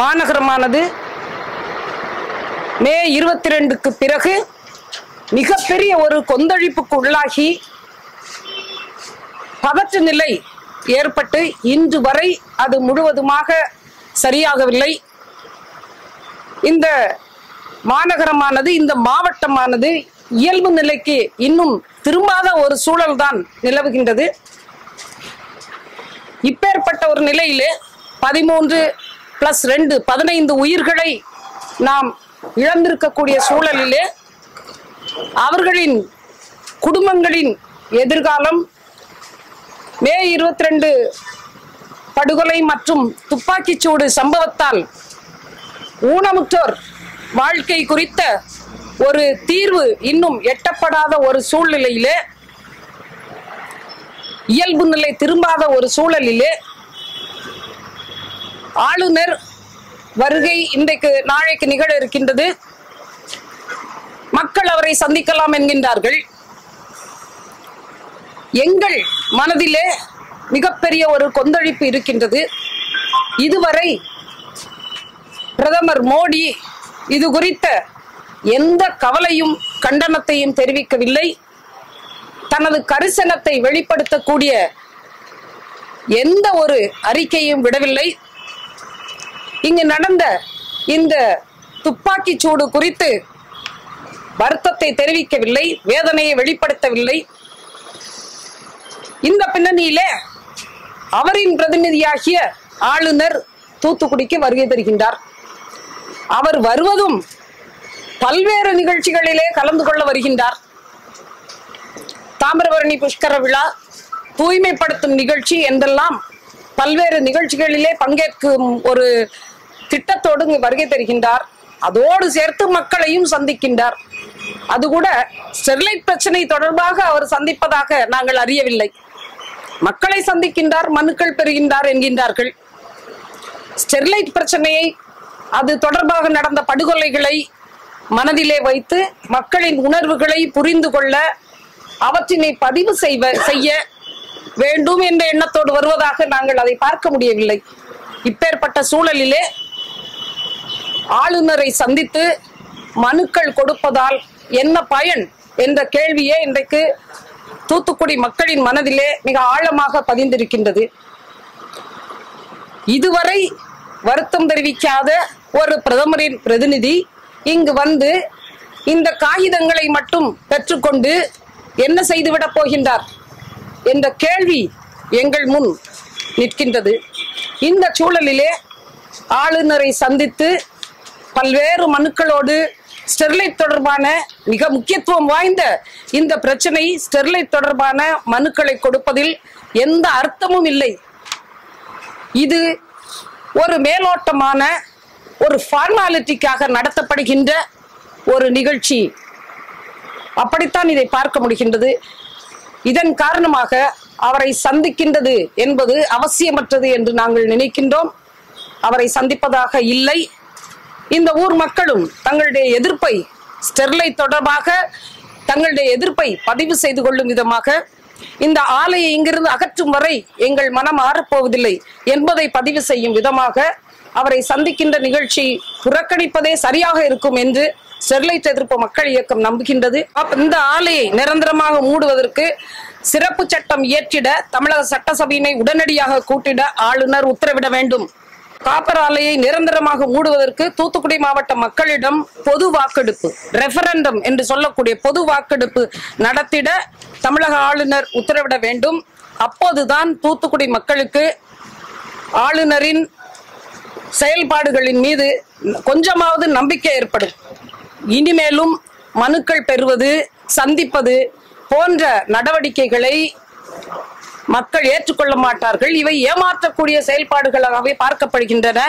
மாநகரமானது. மே இருபத்தி ரெண்டுக்கு பிறகு மிகப்பெரிய ஒரு கொந்தளிப்புக்கு உள்ளாகி பதற்ற நிலை ஏற்பட்டு இன்று வரை அது முழுவதுமாக சரியாகவில்லை. இந்த மாநகரமானது இந்த மாவட்டமானது இயல்பு நிலைக்கு இன்னும் திரும்பாத ஒரு சூழல் தான் நிலவுகின்றது. இப்பேற்பட்ட ஒரு நிலையிலே பதிமூன்று பிளஸ் ரெண்டு பதினைந்து உயிர்களை நாம் இழந்திருக்கக்கூடிய சூழலிலே அவர்களின் குடும்பங்களின் எதிர்காலம் மே இருபத்தி ரெண்டு படுகொலை மற்றும் துப்பாக்கிச்சூடு சம்பவத்தால் ஊனமுற்றோர் வாழ்க்கை குறித்த ஒரு தீர்வு இன்னும் எட்டப்படாத ஒரு சூழ்நிலையிலே இயல்பு நிலை திரும்பாத ஒரு சூழலிலே ஆளுநர் வருகை இன்றைக்கு நாளைக்கு நிகழ இருக்கின்றது. மக்கள் அவரை சந்திக்கலாம் என்கின்றார்கள். எங்கள் மனதிலே மிகப்பெரிய ஒரு கொந்தளிப்பு இருக்கின்றது. இதுவரை பிரதமர் மோடி இது குறித்த எந்த கவலையும் கண்டனத்தையும் தெரிவிக்கவில்லை. தனது கரிசனத்தை வெளிப்படுத்தக்கூடிய எந்த ஒரு அறிக்கையும் விடவில்லை. இங்கு நடந்த இந்த துப்பாக்கி சூடு குறித்து வருத்தத்தை தெரிவிக்கவில்லை வேதனையை வெளிப்படுத்தவில்லை. இந்த பின்னணியிலே அவரின் பிரதிநிதியாகிய ஆளுநர் தூத்துக்குடிக்கு வருகை தருகின்றார். அவர் வருவதும் பல்வேறு நிகழ்ச்சிகளிலே கலந்து கொள்ள வருகின்றார். தாமிரபரணி புஷ்கர விழா தூய்மைப்படுத்தும் நிகழ்ச்சி என்றெல்லாம் பல்வேறு நிகழ்ச்சிகளிலே பங்கேற்கும் ஒரு திட்டத்தோடு இங்கு வருகை தருகின்றார். அதோடு சேர்த்து மக்களையும் சந்திக்கின்றார். அது கூட ஸ்டெர்லைட் பிரச்சனை தொடர்பாக அவர் சந்திப்பதாக நாங்கள் அறியவில்லை. மக்களை சந்திக்கின்றார் மனுக்கள் பெறுகின்றார் என்கின்றார்கள். ஸ்டெர்லைட் பிரச்சனையை அது தொடர்பாக நடந்த படுகொலைகளை மனதிலே வைத்து மக்களின் உணர்வுகளை புரிந்து கொள்ள அவற்றினை பதிவு செய்வ செய்ய வேண்டும் என்ற எண்ணத்தோடு வருவதாக நாங்கள் அதை பார்க்க முடியவில்லை. இப்பேற்பட்ட சூழலிலே ஆளுநரை சந்தித்து மனுக்கள் கொடுப்பதால் என்ன பயன் என்ற கேள்வியே இன்றைக்கு தூத்துக்குடி மக்களின் மனதிலே மிக ஆழமாக பதிந்திருக்கின்றது. இதுவரை வருத்தம் தெரிவிக்காத ஒரு பிரதமரின் பிரதிநிதி இங்கு வந்து இந்த காகிதங்களை மட்டும் பெற்றுக்கொண்டு என்ன செய்துவிடப் போகின்றார் என்ற கேள்வி எங்கள் முன் நிற்கின்றது. இந்த சூழலிலே ஆளுநரை சந்தித்து பல்வேறு மனுக்களோடு ஸ்டெர்லைட் தொடர்பான மிக முக்கியத்துவம் வாய்ந்த இந்த பிரச்சனை ஸ்டெர்லைட் தொடர்பான மனுக்களை கொடுப்பதில் எந்த அர்த்தமும் இல்லை. இது ஒரு மேலோட்டமான ஒரு ஃபார்மாலிட்டிக்காக நடத்தப்படுகின்ற ஒரு நிகழ்ச்சி. அப்படித்தான் இதை பார்க்க முடிகின்றது. இதன் காரணமாக அவரை சந்திக்கின்றது என்பது அவசியமற்றது என்று நாங்கள் நினைக்கின்றோம். அவரை சந்திப்பதாக இல்லை. இந்த ஊர் மக்களும் தங்களுடைய எதிர்ப்பை ஸ்டெர்லைட் தொடர்பாக தங்களுடைய எதிர்ப்பை பதிவு செய்து கொள்ளும் விதமாக இந்த ஆலையை இங்கிருந்து அகற்றும் வரை எங்கள் மனம் ஆறப்போவதில்லை என்பதை பதிவு செய்யும் விதமாக அவரை சந்திக்கின்ற நிகழ்ச்சி புறக்கணிப்பதே சரியாக இருக்கும் என்று ஸ்டெர்லைட் எதிர்ப்பு மக்கள் இயக்கம் நம்புகின்றது. இந்த ஆலையை நிரந்தரமாக மூடுவதற்கு சிறப்பு சட்டம் இயற்றிட தமிழக சட்டசபையினை உடனடியாக கூட்டிட ஆளுநர் உத்தரவிட வேண்டும். காப்பர் ஆலையை நிரந்தரமாக மூடுவதற்கு தூத்துக்குடி மாவட்ட மக்களிடம் பொது வாக்கெடுப்பு ரெஃபரண்டம் என்று சொல்லக்கூடிய பொது வாக்கெடுப்பு நடத்திட தமிழக ஆளுநர் உத்தரவிட வேண்டும். அப்போதுதான் தூத்துக்குடி மக்களுக்கு ஆளுநரின் செயல்பாடுகளின் மீது கொஞ்சமாவது நம்பிக்கை ஏற்படும். இனிமேலும் மனுக்கள் பெறுவது சந்திப்பது போன்ற நடவடிக்கைகளை மக்கள் ஏற்றுக்கொள்ள மாட்டார்கள். இவை ஏமாற்றக்கூடிய செயல்பாடுகளாகவே பார்க்கப்படுகின்றன.